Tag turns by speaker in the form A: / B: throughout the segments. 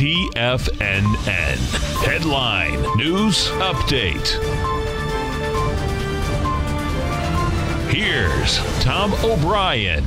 A: TFNN. Headline News Update. Here's Tom O'Brien.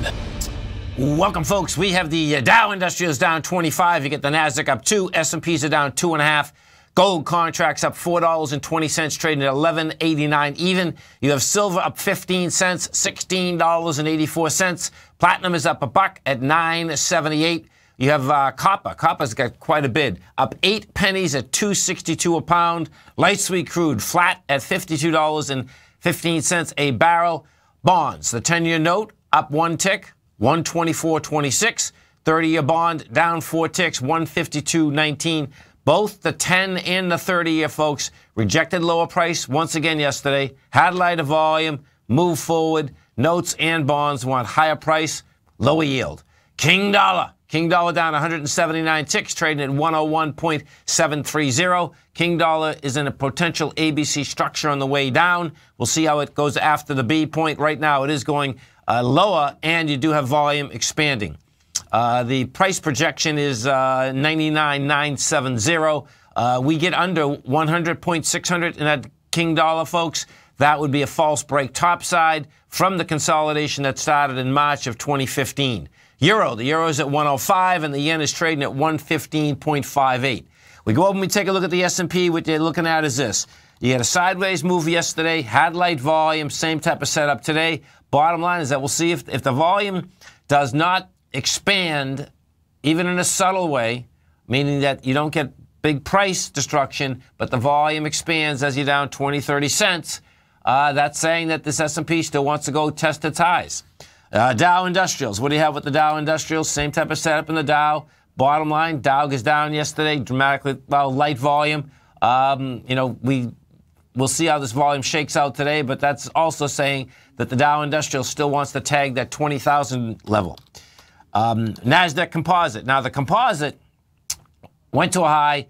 B: Welcome, folks. We have the uh, Dow Industrials down 25. You get the Nasdaq up two. S&Ps are down two and a half. Gold contracts up four dollars and twenty cents, trading at eleven eighty nine even. You have silver up fifteen cents, sixteen dollars and eighty four cents. Platinum is up a buck at nine seventy eight. You have uh, copper. Copper's got quite a bid, up eight pennies at two sixty two a pound. Light sweet crude flat at fifty two dollars and fifteen cents a barrel. Bonds, the ten year note up one tick, one twenty four twenty six. 30 year bond down four ticks, 152.19. Both the 10 and the 30 year folks rejected lower price once again yesterday, had lighter volume, move forward. Notes and bonds want higher price, lower yield. King dollar. King dollar down 179 ticks, trading at 101.730. King dollar is in a potential ABC structure on the way down. We'll see how it goes after the B point. Right now, it is going uh, lower, and you do have volume expanding. Uh, the price projection is uh, 99,970. Uh, we get under 100.600 in that King dollar, folks. That would be a false break topside from the consolidation that started in March of 2015. Euro, the euro is at 105 and the yen is trading at 115.58. We go over and we take a look at the S&P. What you're looking at is this. You had a sideways move yesterday, had light volume, same type of setup today. Bottom line is that we'll see if, if the volume does not expand, even in a subtle way, meaning that you don't get big price destruction, but the volume expands as you're down 20, 30 cents. Uh, that's saying that this S&P still wants to go test its highs. Uh, Dow Industrials. What do you have with the Dow Industrials? Same type of setup in the Dow. Bottom line, Dow goes down yesterday, dramatically, well, light volume. Um, you know, we we'll see how this volume shakes out today, but that's also saying that the Dow Industrial still wants to tag that 20,000 level. Um, NASDAQ Composite. Now, the composite went to a high,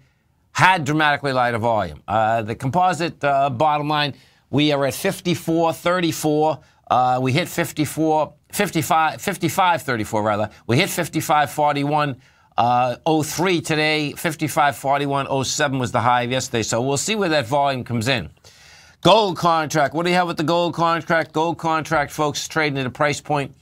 B: had dramatically lighter volume. Uh, the composite uh, bottom line, we are at 54.34. Uh, we hit 54, 55, 55.34 rather. We hit 55.41. Uh, 03 today, 55.41, 07 was the high of yesterday. So we'll see where that volume comes in. Gold contract. What do you have with the gold contract? Gold contract, folks, trading at a price point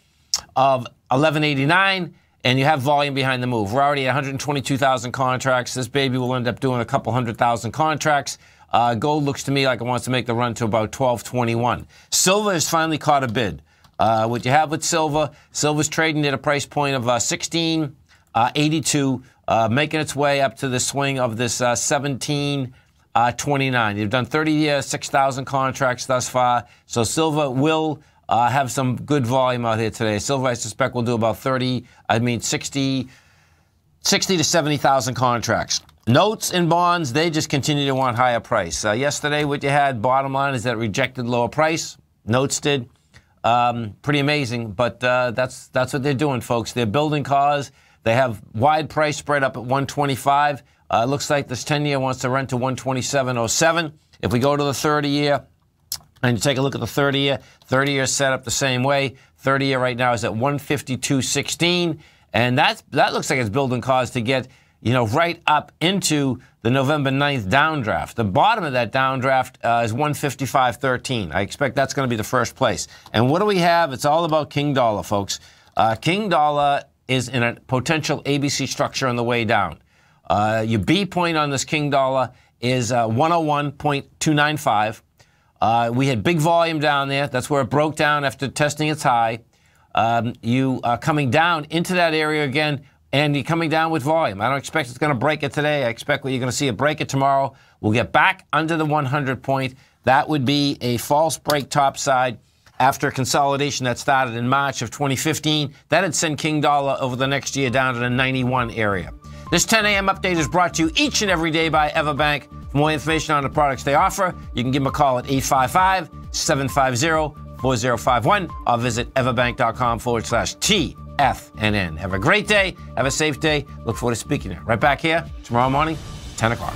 B: of 1189 and you have volume behind the move. We're already at 122,000 contracts. This baby will end up doing a couple hundred thousand contracts. Uh, gold looks to me like it wants to make the run to about 1221. Silver has finally caught a bid. Uh, what you have with silver, silver's trading at a price point of uh, 1682, uh, making its way up to the swing of this 1729. Uh, You've done 30 years, 6,000 contracts thus far, so silver will uh, have some good volume out here today. Silver, I suspect, will do about 30, I mean 60, 60 to 70,000 contracts. Notes and bonds, they just continue to want higher price. Uh, yesterday, what you had, bottom line, is that rejected lower price. Notes did. Um, pretty amazing, but uh, that's that's what they're doing, folks. They're building cause. They have wide price spread up at 125. Uh, looks like this 10 year wants to rent to 127.07. If we go to the 30 year, and you take a look at the 30 year, 30 year set up the same way. 30 year right now is at 152.16. And that's, that looks like it's building cause to get, you know, right up into the November 9th downdraft. The bottom of that downdraft uh, is 155.13. I expect that's going to be the first place. And what do we have? It's all about King Dollar, folks. Uh, King Dollar is in a potential ABC structure on the way down. Uh, your B point on this King Dollar is uh, 101.295. Uh, we had big volume down there. That's where it broke down after testing its high. Um, you are coming down into that area again, and you're coming down with volume. I don't expect it's going to break it today. I expect you're going to see it break it tomorrow. We'll get back under the 100 point. That would be a false break topside after consolidation that started in March of 2015. That would send King Dollar over the next year down to the 91 area. This 10 a.m. update is brought to you each and every day by Everbank. For more information on the products they offer, you can give them a call at 855 750 4051 or visit everbank.com forward slash TFNN. Have a great day. Have a safe day. Look forward to speaking to you. Right back here tomorrow morning, 10 o'clock.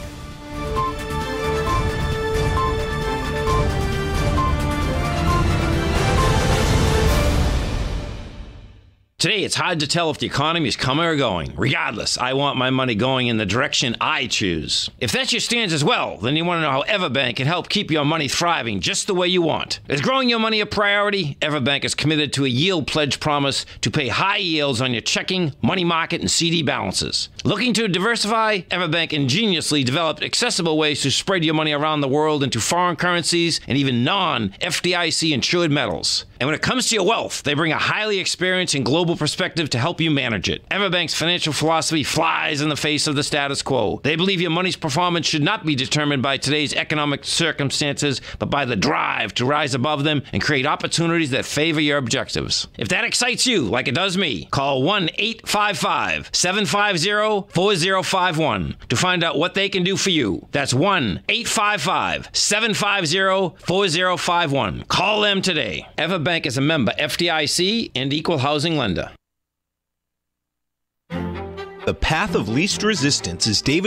B: Today, it's hard to tell if the economy is coming or going. Regardless, I want my money going in the direction I choose. If that's your stance as well, then you want to know how Everbank can help keep your money thriving just the way you want. Is growing your money a priority? Everbank is committed to a yield pledge promise to pay high yields on your checking, money market, and CD balances. Looking to diversify? Everbank ingeniously developed accessible ways to spread your money around the world into foreign currencies and even non FDIC insured metals. And when it comes to your wealth, they bring a highly experienced and global perspective to help you manage it. Everbank's financial philosophy flies in the face of the status quo. They believe your money's performance should not be determined by today's economic circumstances, but by the drive to rise above them and create opportunities that favor your objectives. If that excites you, like it does me, call 1 855 750 4051 to find out what they can do for you. That's 1 855 750 4051. Call them today. Everbank Bank is a member FDIC and equal housing lender.
C: The path of least resistance is David